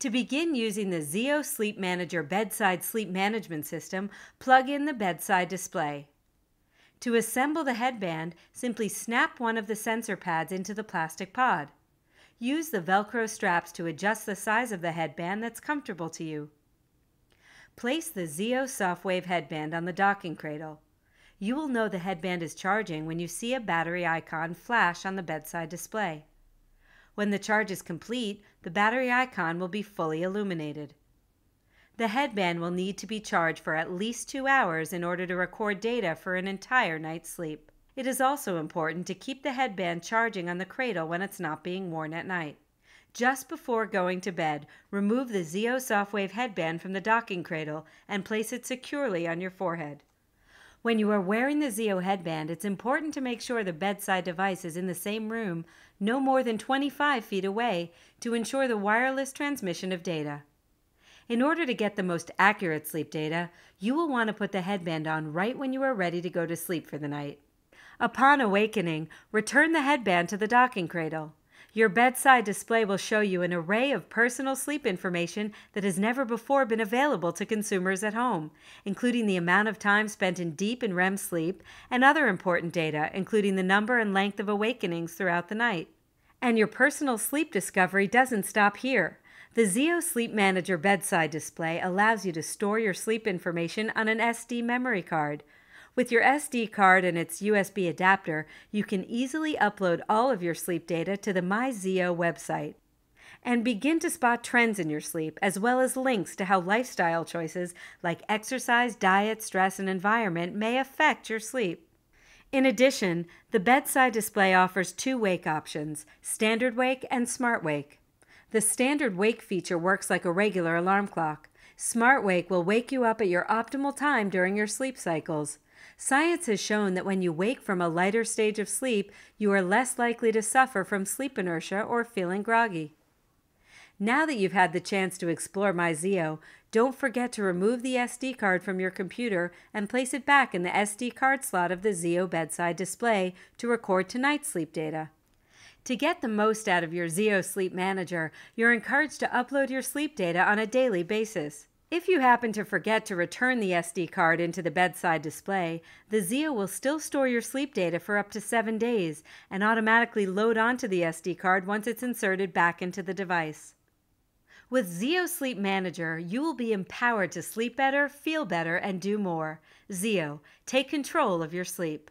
To begin using the Zeo Sleep Manager bedside sleep management system, plug in the bedside display. To assemble the headband, simply snap one of the sensor pads into the plastic pod. Use the Velcro straps to adjust the size of the headband that's comfortable to you. Place the Zeo Softwave headband on the docking cradle. You will know the headband is charging when you see a battery icon flash on the bedside display. When the charge is complete, the battery icon will be fully illuminated. The headband will need to be charged for at least two hours in order to record data for an entire night's sleep. It is also important to keep the headband charging on the cradle when it's not being worn at night. Just before going to bed, remove the Zeo Softwave headband from the docking cradle and place it securely on your forehead. When you are wearing the Zeo headband, it's important to make sure the bedside device is in the same room, no more than 25 feet away, to ensure the wireless transmission of data. In order to get the most accurate sleep data, you will want to put the headband on right when you are ready to go to sleep for the night. Upon awakening, return the headband to the docking cradle. Your bedside display will show you an array of personal sleep information that has never before been available to consumers at home, including the amount of time spent in deep and REM sleep and other important data, including the number and length of awakenings throughout the night. And your personal sleep discovery doesn't stop here. The Zeo Sleep Manager bedside display allows you to store your sleep information on an SD memory card. With your SD card and its USB adapter, you can easily upload all of your sleep data to the MyZeo website. And begin to spot trends in your sleep, as well as links to how lifestyle choices like exercise, diet, stress, and environment may affect your sleep. In addition, the bedside display offers two wake options standard wake and smart wake. The standard wake feature works like a regular alarm clock. Smart Wake will wake you up at your optimal time during your sleep cycles. Science has shown that when you wake from a lighter stage of sleep, you are less likely to suffer from sleep inertia or feeling groggy. Now that you've had the chance to explore MyZeo, don't forget to remove the SD card from your computer and place it back in the SD card slot of the Zeo bedside display to record tonight's sleep data. To get the most out of your Zeo Sleep Manager, you're encouraged to upload your sleep data on a daily basis. If you happen to forget to return the SD card into the bedside display, the Zeo will still store your sleep data for up to seven days and automatically load onto the SD card once it's inserted back into the device. With Zeo Sleep Manager, you will be empowered to sleep better, feel better, and do more. Zeo, take control of your sleep.